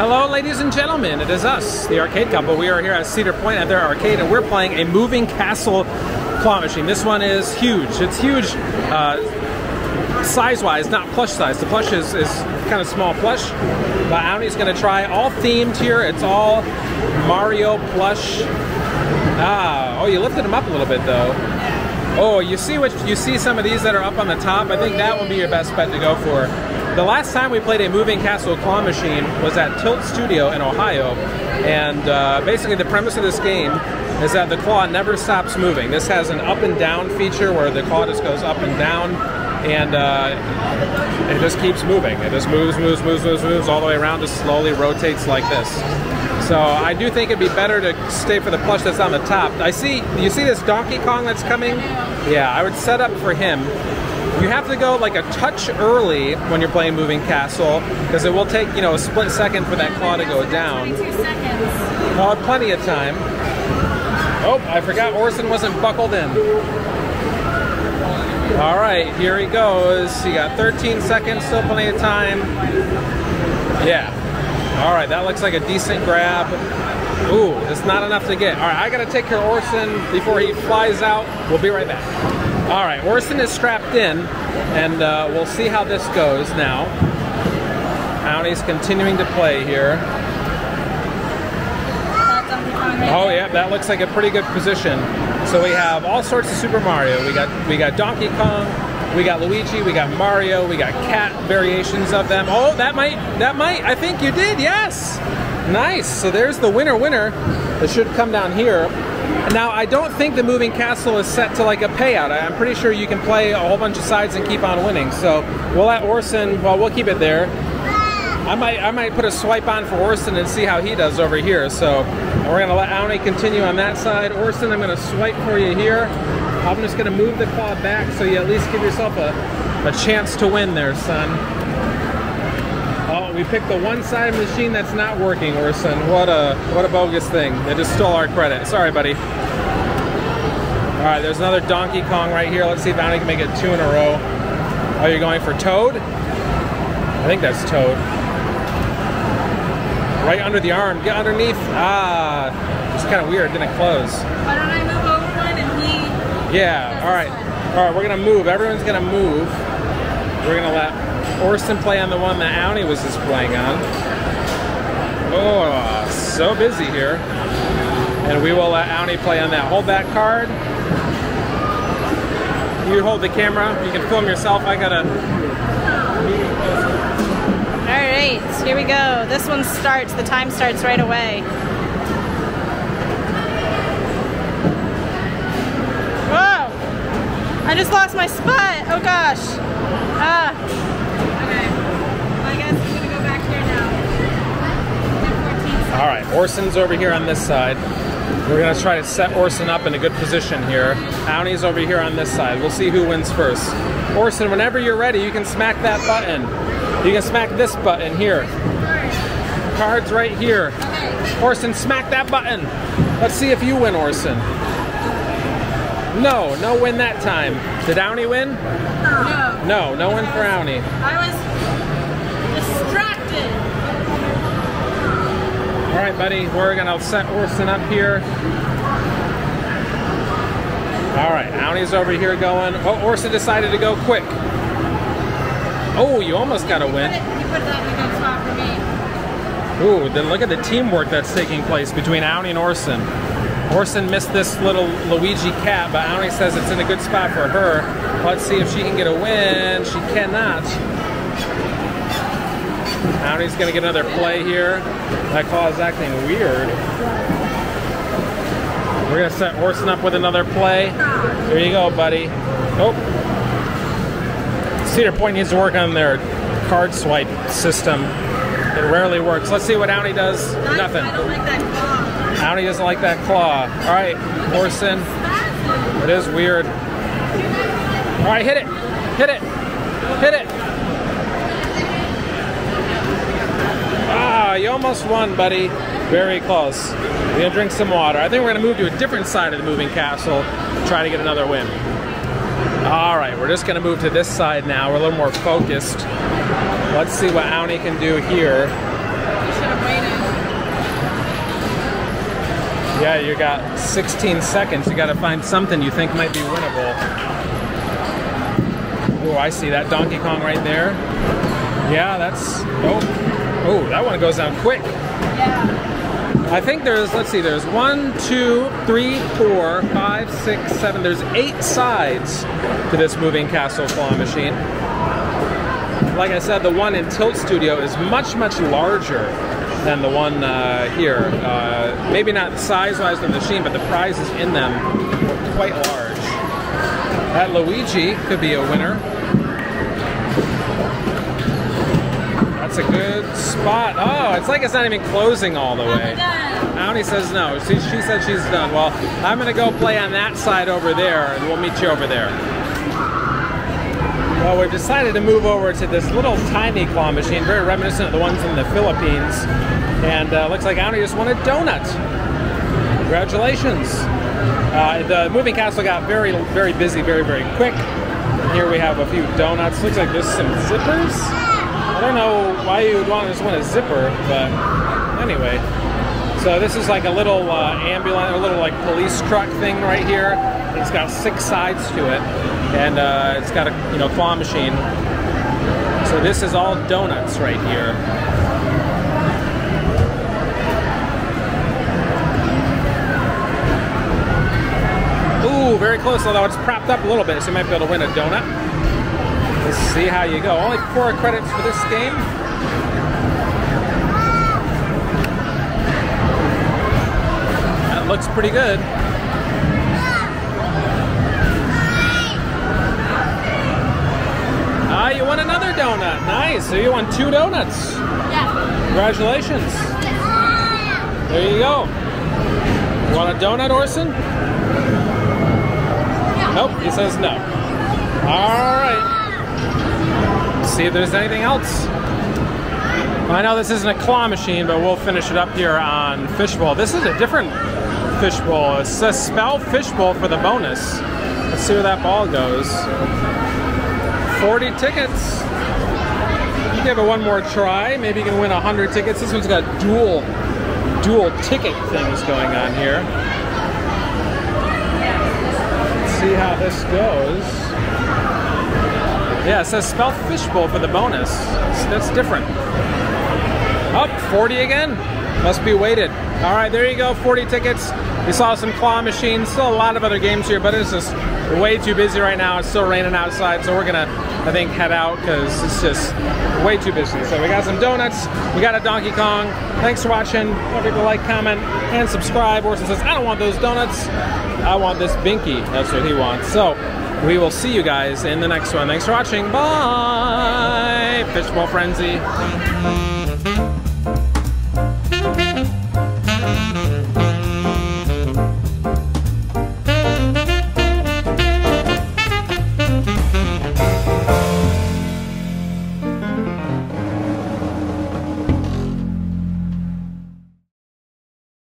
Hello, ladies and gentlemen. It is us, the arcade couple. We are here at Cedar Point at their arcade, and we're playing a moving castle claw machine. This one is huge. It's huge uh, size-wise, not plush size. The plush is, is kind of small plush. But Auni's going to try all themed here. It's all Mario plush. Ah, oh, you lifted them up a little bit though. Oh, you see what you see some of these that are up on the top. I think that would be your best bet to go for. The last time we played a moving castle claw machine was at Tilt Studio in Ohio, and uh, basically the premise of this game is that the claw never stops moving. This has an up and down feature where the claw just goes up and down, and uh, it just keeps moving. It just moves, moves, moves, moves, moves all the way around, just slowly rotates like this. So I do think it'd be better to stay for the plush that's on the top. I see, you see this Donkey Kong that's coming? Yeah, I would set up for him you have to go like a touch early when you're playing Moving Castle because it will take, you know, a split second for that claw to go down. seconds. Oh, plenty of time. Oh, I forgot Orson wasn't buckled in. All right, here he goes. He got 13 seconds, still plenty of time. Yeah. All right, that looks like a decent grab. Ooh, it's not enough to get. All right, I gotta take care of Orson before he flies out. We'll be right back. All right, Orson is strapped in, and uh, we'll see how this goes now. Auni's continuing to play here. Oh yeah, that looks like a pretty good position. So we have all sorts of Super Mario. We got we got Donkey Kong, we got Luigi, we got Mario, we got cat variations of them. Oh, that might that might I think you did. Yes. Nice. So there's the winner winner. It should come down here. Now, I don't think the moving castle is set to like a payout. I'm pretty sure you can play a whole bunch of sides and keep on winning. So we'll let Orson, well, we'll keep it there. I might, I might put a swipe on for Orson and see how he does over here. So we're gonna let Auni continue on that side. Orson, I'm gonna swipe for you here. I'm just gonna move the claw back so you at least give yourself a, a chance to win there, son. Oh, we picked the one side machine that's not working, Orson. What a what a bogus thing. They just stole our credit. Sorry, buddy. All right, there's another Donkey Kong right here. Let's see if Auni can make it two in a row. Oh, you're going for Toad? I think that's Toad. Right under the arm. Get underneath. Ah, it's kind of weird. Didn't close. Why don't I move over one and he... Yeah, all right. All right, we're going to move. Everyone's going to move. We're going to let Orson play on the one that Auni was just playing on. Oh, so busy here. And we will let Auni play on that. Hold that card. You hold the camera. You can film yourself. I gotta. All right, here we go. This one starts. The time starts right away. Whoa! I just lost my spot. Oh gosh. Ah. All right, Orson's over here on this side. We're gonna try to set Orson up in a good position here. Auni's over here on this side. We'll see who wins first. Orson, whenever you're ready, you can smack that button. You can smack this button here. Cards right here. Orson, smack that button. Let's see if you win, Orson. No, no win that time. Did Auni win? No. No, no win for Auni. I was distracted. All right, buddy, we're gonna set Orson up here. All right, Auni's over here going. Oh, Orson decided to go quick. Oh, you almost got a win. Ooh, then look at the teamwork that's taking place between Auni and Orson. Orson missed this little Luigi cat, but Auni says it's in a good spot for her. Let's see if she can get a win. She cannot. Auni's gonna get another play here. That claw is acting weird. We're gonna set Orson up with another play. There you go, buddy. Oh. Cedar Point needs to work on their card swipe system. It rarely works. Let's see what Auni does. Nothing. I don't like that claw. Auni doesn't like that claw. All right, Orson. It is weird. All right, hit it. Hit it. Hit it. Uh, you almost won, buddy. Very close. We're gonna drink some water. I think we're gonna move to a different side of the moving castle, try to get another win. All right, we're just gonna move to this side now. We're a little more focused. Let's see what Auni can do here. Yeah, you got 16 seconds. You got to find something you think might be winnable. Oh, I see that Donkey Kong right there. Yeah, that's. Oh, oh, that one goes down quick. Yeah. I think there's. Let's see. There's one, two, three, four, five, six, seven. There's eight sides to this moving castle claw machine. Like I said, the one in Tilt Studio is much, much larger than the one uh, here. Uh, maybe not size-wise of the machine, but the prizes in them were quite large. That Luigi could be a winner. That's a good spot. Oh, it's like it's not even closing all the way. Auni says no. She, she said she's done. Well, I'm going to go play on that side over there, and we'll meet you over there. Well, we've decided to move over to this little tiny claw machine, very reminiscent of the ones in the Philippines. And uh, looks like Auni just won a donut. Congratulations. Uh, the moving castle got very, very busy very, very quick. Here we have a few donuts. Looks like there's some zippers. I don't know why you would want just want a zipper, but anyway. So this is like a little uh, ambulance, a little like police truck thing right here. It's got six sides to it, and uh, it's got a you know claw machine. So this is all donuts right here. Ooh, very close, although it's propped up a little bit, so you might be able to win a donut. Let's see how you go. Only four credits for this game. That looks pretty good. Ah, you won another donut. Nice. So you won two donuts. Yeah. Congratulations. There you go. You want a donut, Orson? Nope, he says no. All right. See if there's anything else. I know this isn't a claw machine, but we'll finish it up here on Fishbowl. This is a different Fishbowl. It says spell Fishbowl for the bonus. Let's see where that ball goes. 40 tickets. You give it one more try. Maybe you can win 100 tickets. This one's got dual, dual ticket things going on here. Let's see how this goes. Yeah, it says spell fishbowl for the bonus. That's different. Up, 40 again? Must be weighted. All right, there you go, 40 tickets. We saw some claw machines, still a lot of other games here, but it's just way too busy right now. It's still raining outside, so we're gonna, I think, head out because it's just way too busy. So we got some donuts, we got a Donkey Kong. Thanks for watching. Don't forget to like, comment, and subscribe. Orson says, I don't want those donuts. I want this binky. That's what he wants. So we will see you guys in the next one. Thanks for watching. Bye. Fishbowl Frenzy.